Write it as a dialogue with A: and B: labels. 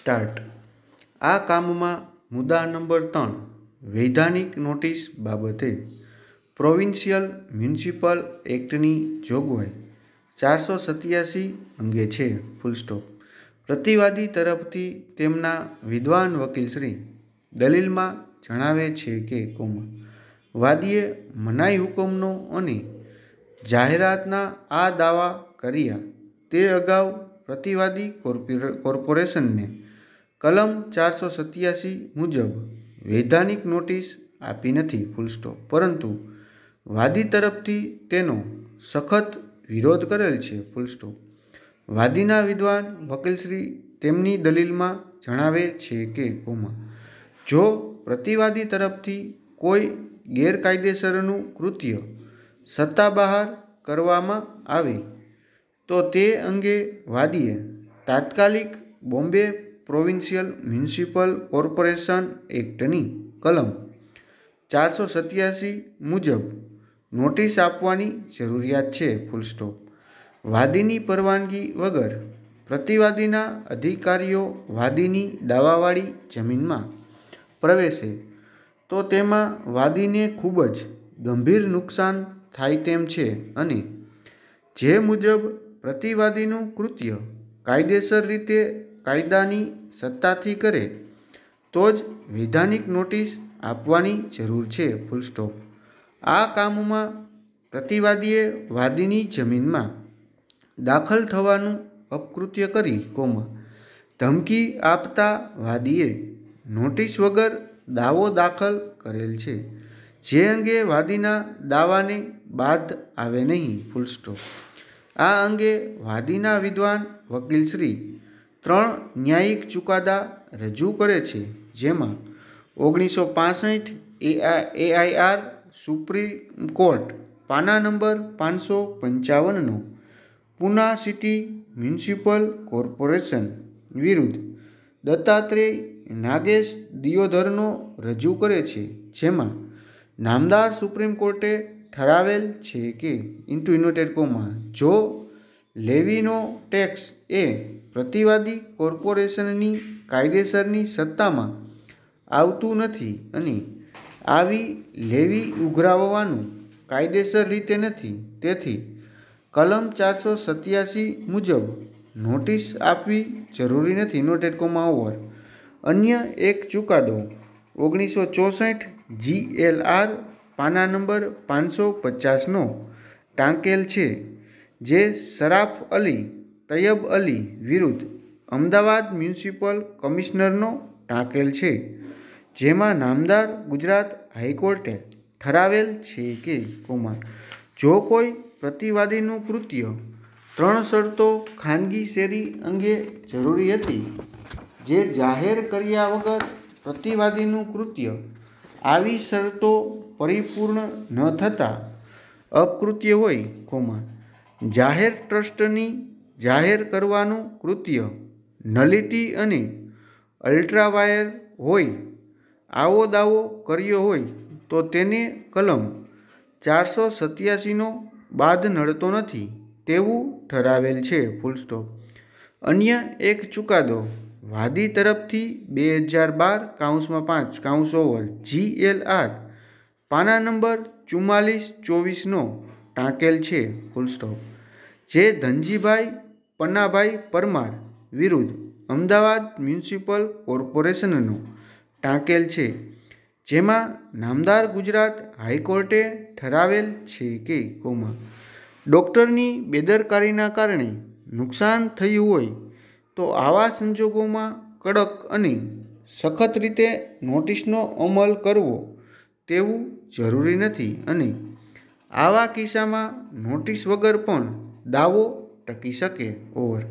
A: Start. આ કામમાં મુદ્દા નંબર ત્રણ, વૈધાનિક નોટિસ બાબતે પ્રોવિન્શિયલ મ્યુનિસિપલ એક્ટની જોગવાઈ ચારસો સત્યાસી અંગે છે ફૂલ સ્ટોપ પ્રતિવાદી તરફથી તેમના વિદ્વાન વકીલશ્રી દલીલમાં જણાવે છે કે, કોમા, વાદીએ મનાઈ હુકમનો અને જાહેરાતના આ દાવા કર્યા તે અગાઉ પ્રતિવાદી કોર્પોરેશનને કલમ ચારસો સત્યાસી મુજબ વૈધાનિક નોટિસ આપી નથી ફૂલસ્ટો પરંતુ વાદી તરફથી તેનો સખત વિરોધ કરેલ છે ફૂલસ્ટો વાદીના વિદ્વાન વકીલશ્રી તેમની દલીલમાં જણાવે છે કે, કોમા, જો પ્રતિવાદી તરફથી કોઈ ગેરકાયદેસરનું કૃત્ય સત્તા બહાર કરવામાં આવે, તો તે અંગે વાદીએ તાત્કાલિક બોમ્બે પ્રોવિન્શિયલ, મ્યુનિસિપલ કોર્પોરેશન એક્ટની કલમ ચારસો સત્યાસી મુજબ નોટિસ આપવાની જરૂરિયાત છે ફૂલ સ્ટોપ વાદીની પરવાનગી વગર પ્રતિવાદીના અધિકારીઓ વાદીની દાવાવાળી જમીનમાં પ્રવેશે તો તેમાં વાદીને ખૂબ જ ગંભીર નુકસાન થાય તેમ છે અને જે મુજબ પ્રતિવાદીનું કૃત્ય કાયદેસર રીતે કાયદાની સત્તાથી કરે, તો જ વૈધાનિક નોટિસ આપવાની જરૂર છે ફૂલ સ્ટોપ આ કામમાં પ્રતિવાદીએ વાદીની જમીનમાં દાખલ થવાનું અપકૃત્ય કરી કોમા. ધમકી આપતા વાદીએ નોટિસ વગર દાવો દાખલ કરેલ છે. જે અંગે વાદીના દાવાને બાદ આવે નહીં ફૂલ સ્ટોપ આ અંગે વાદીના વિદ્વાન વકીલશ્રી ત્રણ ન્યાયિક ચુકાદા રજૂ કરે છે, જેમાં ઓગણીસો પાસઠ એઆઈઆર સુપ્રીમ કોર્ટ પાના નંબર પાંચસો પંચાવનનો પુના સિટી મ્યુનિસિપલ કોર્પોરેશન વિરુદ્ધ દત્તાત્રેય નાગેશ દિયોધરનો રજૂ કરે છે, જેમાં નામદાર સુપ્રીમ કોર્ટે ઠરાવેલ છે કે ઇન્ટુ યુનાઇટેડ કોમાં જો લેવીનો ટેક્સ એ પ્રતિવાદી કોર્પોરેશનની કાયદેસરની સત્તામાં આવતું નથી અને આવી લેવી ઉઘરાવવાનું કાયદેસર રીતે નથી. તેથી, કલમ ચારસો સત્યાસી મુજબ નોટિસ આપવી જરૂરી નથી. નોટેડ કોમા ઓવર અન્ય એક ચુકાદો, ઓગણીસો ચોસઠ જી એલ આર પાના નંબર પાંચસો પચાસનો, ટાંકેલ છે, જે શરાફ અલી તૈયબ અલી વિરુદ્ધ અમદાવાદ મ્યુનિસિપલ કમિશનરનો ટાંકેલ છે, જેમાં નામદાર ગુજરાત હાઈકોર્ટે ઠરાવેલ છે કે કુમાર જો કોઈ પ્રતિવાદીનું કૃત્ય ત્રણ શરતો ખાનગી શેરી અંગે જરૂરી હતી, જે જાહેર કર્યા વગર પ્રતિવાદીનું કૃત્ય આવી શરતો પરિપૂર્ણ ન થતાં અપકૃત્ય હોય, કોમા, જાહેર ટ્રસ્ટની જાહેર કરવાનું કૃત્ય, નલિટી અને અલ્ટ્રાવાયર હોય આવો દાવો કર્યો હોય, તો તેને કલમ ચારસો સત્યાસીનો બાદ નડતો નથી તેવું ઠરાવેલ છે. ફૂલસ્ટોપ અન્ય એક ચુકાદો. વાદી તરફથી બે હજાર બાર, કાઉન્સમાં પાંચ, counts over. G L R. પાના નંબર ચુમ્માલીસ ચોવીસનો ટાંકેલ છે. ફૂલસ્ટોપ જે ધનજીભાઈ પન્નાભાઈ પરમાર વિરુદ્ધ અમદાવાદ મ્યુનિસિપલ કોર્પોરેશનનો ટાંકેલ છે, જેમાં નામદાર ગુજરાત હાઈકોર્ટે ઠરાવેલ છે કે કોમાં ડૉક્ટરની બેદરકારીના કારણે નુકસાન થયું હોય તો આવા સંજોગોમાં કડક અને સખત રીતે નોટિસનો અમલ કરવો તેવું જરૂરી નથી અને આવા કિસ્સામાં નોટિસ વગર પણ દાવો ટકી શકે ઓવર.